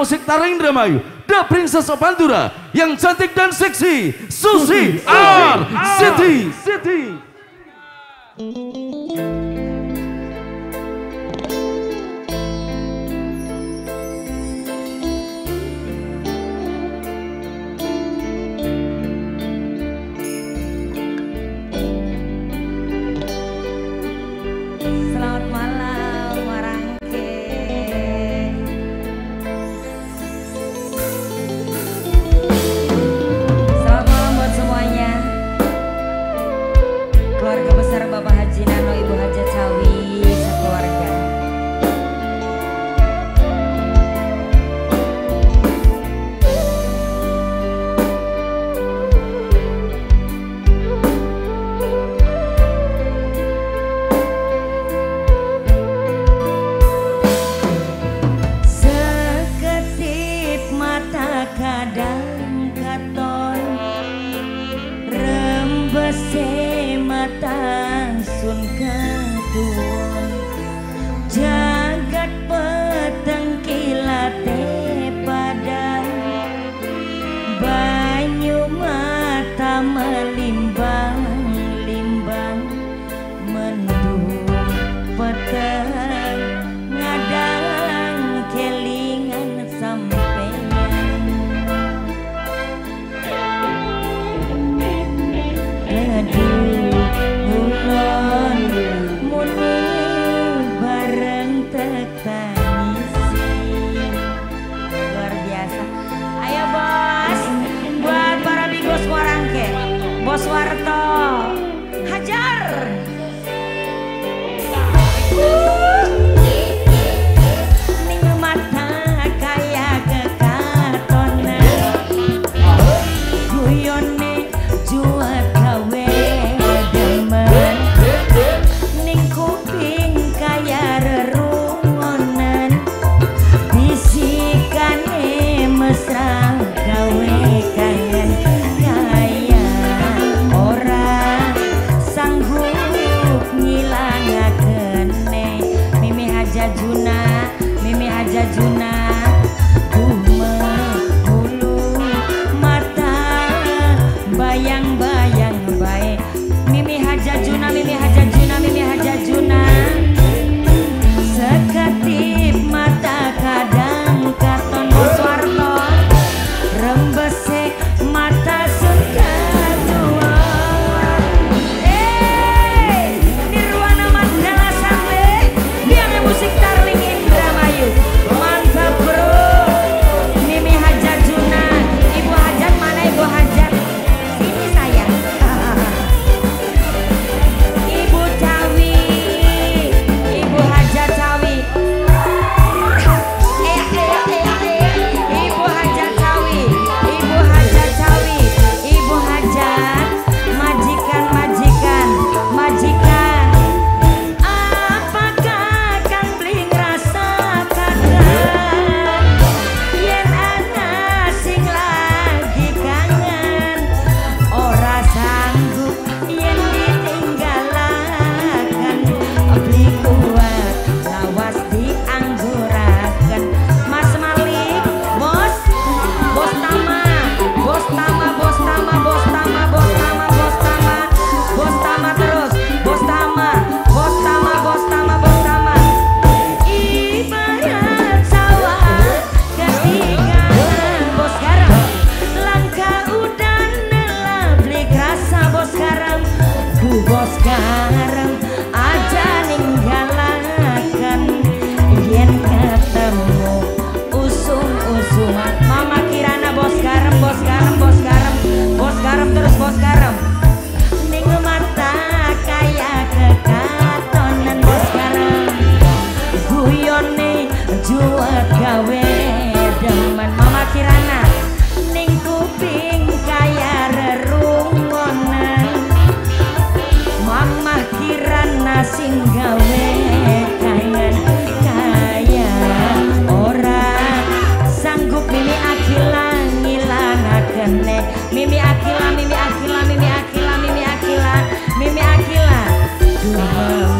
musik taring Indramayu, The Princess of Pandora yang cantik dan seksi Susi R. City. City. amalin 啊。